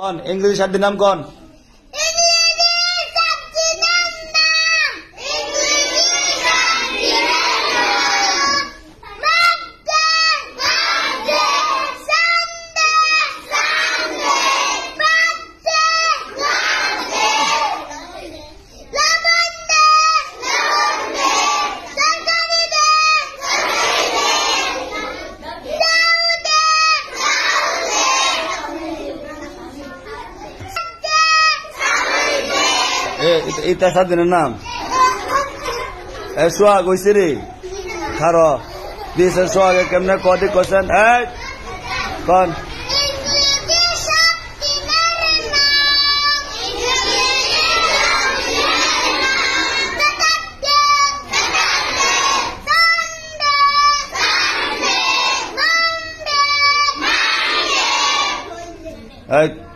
कौन इंग्लिश हड्डी नाम कौन Eh, ita sadi nanam, eswa eh, gusiri, karo, bisa eswa ke kemne kodi kosen, eh, kon. Eh,